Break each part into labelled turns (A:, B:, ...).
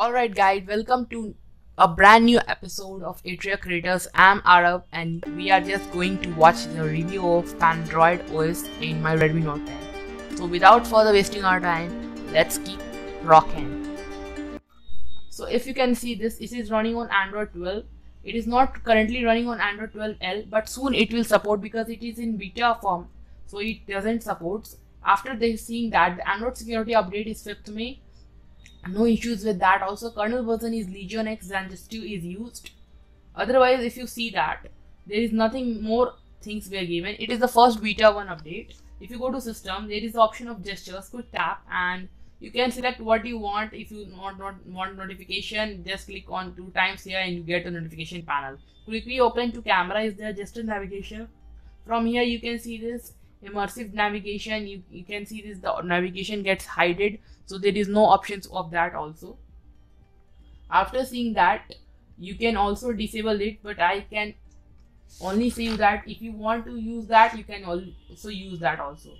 A: Alright guys, welcome to a brand new episode of Atreya Creators. I'm Arab and we are just going to watch the review of Android OS in my Redmi Note 10. So without further wasting our time, let's keep rocking. So if you can see this, it is running on Android 12. It is not currently running on Android 12L but soon it will support because it is in beta form. So it doesn't support. After they seeing that the Android security update is 5th May no issues with that. Also kernel version is legion x Xanthus 2 is used. Otherwise if you see that there is nothing more things we are given. It is the first beta 1 update. If you go to system there is the option of gestures. Quick tap and you can select what you want. If you not, not want notification just click on two times here and you get a notification panel. Quickly open to camera. Is there just a navigation? From here you can see this immersive navigation you, you can see this the navigation gets hided so there is no options of that also. After seeing that you can also disable it but i can only say that if you want to use that you can also use that also.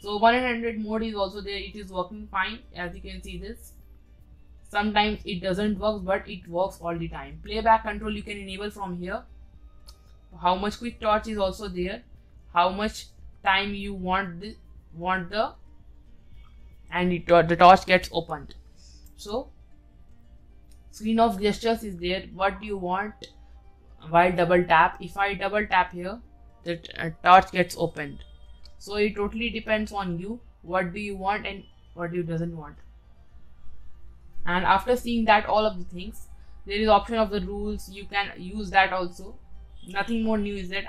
A: So 100 mode is also there it is working fine as you can see this. Sometimes it doesn't work but it works all the time. Playback control you can enable from here. How much quick torch is also there. How much time you want the want the and it, the torch gets opened. So screen of gestures is there. What do you want? While double tap? If i double tap here the uh, torch gets opened. So it totally depends on you. What do you want and what you doesn't want. And after seeing that all of the things there is option of the rules. You can use that also. Nothing more new is that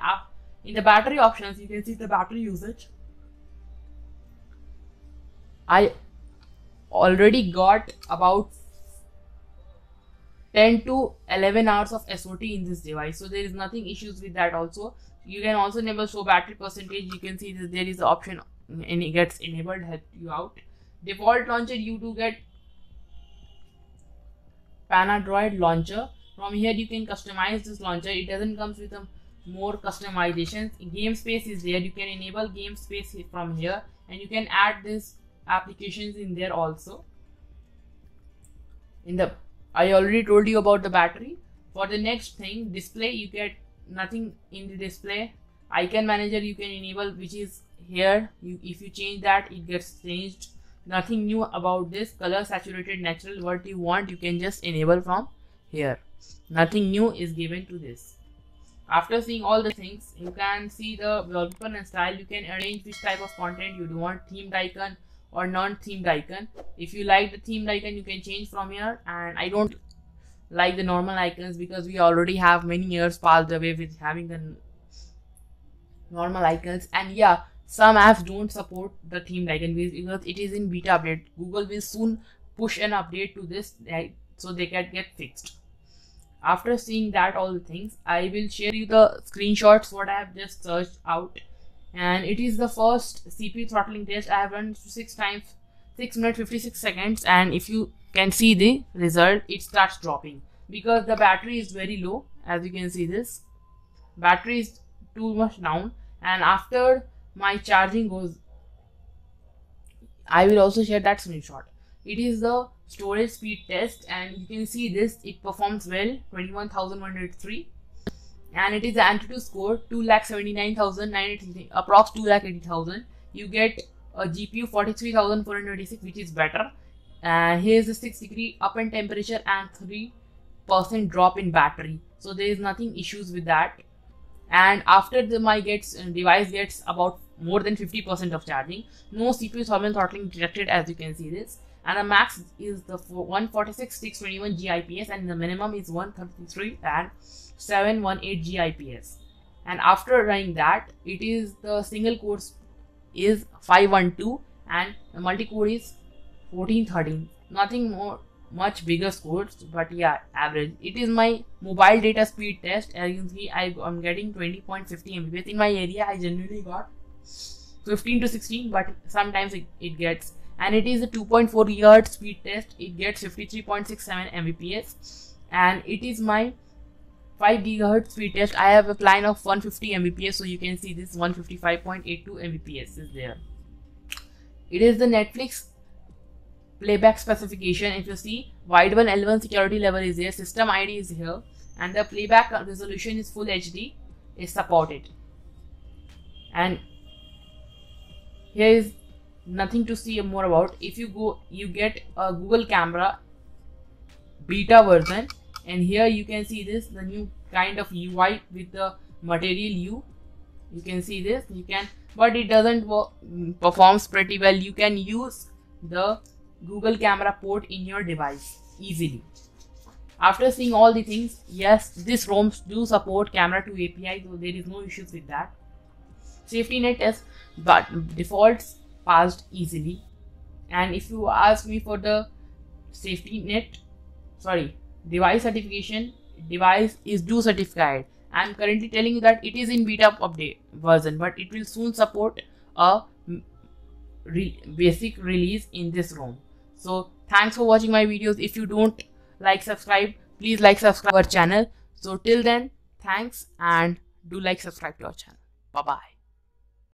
A: in the battery options, you can see the battery usage. I already got about 10 to 11 hours of SOT in this device. So there is nothing issues with that also. You can also enable show battery percentage. You can see that there is option and it gets enabled help you out. Default launcher you do get Panadroid launcher. From here you can customize this launcher. It doesn't comes with a more customizations. Game space is there. You can enable game space from here and you can add this applications in there also. In the i already told you about the battery. For the next thing display you get nothing in the display. Icon manager you can enable which is here. You if you change that it gets changed. Nothing new about this. Color saturated natural what you want you can just enable from here. Nothing new is given to this after seeing all the things, you can see the wallpaper and style. You can arrange which type of content you do want, themed icon or non-themed icon. If you like the themed icon, you can change from here. And I don't like the normal icons because we already have many years passed away with having the normal icons. And yeah, some apps don't support the themed icon because it is in beta update. Google will soon push an update to this so they can get fixed after seeing that all the things i will share you the screenshots what i have just searched out. And it is the first cpu throttling test. I have run six times 6 minutes 56 seconds. And if you can see the result it starts dropping. Because the battery is very low as you can see this. Battery is too much down. And after my charging goes i will also share that screenshot. It is the storage speed test and you can see this it performs well 21103 and it is the Antutu score 2,79,983 approx 2,80,000 you get a GPU 43,486 which is better. Uh, here's the 6 degree up in temperature and 3 percent drop in battery. So there is nothing issues with that. And after the my gets uh, device gets about more than 50% of charging no CPU thermal throttling detected as you can see this and the max is the 146 621 GIPS and the minimum is 133 and 718 GIPS and after running that it is the single core is 512 and the multi-core is 1413 nothing more much bigger scores but yeah average. It is my mobile data speed test. As you can see I, am getting 20.50 Mbps. In my area I generally got 15 to 16 but sometimes it, it gets and it is a 2.4 GHz speed test. It gets 53.67 Mbps. And it is my 5 GHz speed test. I have a plan of 150 Mbps so you can see this 155.82 Mbps is there. It is the Netflix playback specification. If you see Widevine L1 security level is there. System ID is here. And the playback resolution is full HD is supported. And here is nothing to see more about. If you go you get a Google camera beta version and here you can see this the new kind of UI with the material U. You can see this you can but it doesn't work mm, performs pretty well. You can use the Google camera port in your device easily. After seeing all the things yes this ROMs do support Camera2 API so there is no issues with that. Safety net is but defaults passed easily. And if you ask me for the safety net sorry device certification device is do certified. I'm currently telling you that it is in beta update version but it will soon support a re basic release in this ROM. So thanks for watching my videos. If you don't like subscribe please like subscribe our channel. So till then thanks and do like subscribe to our channel. Bye bye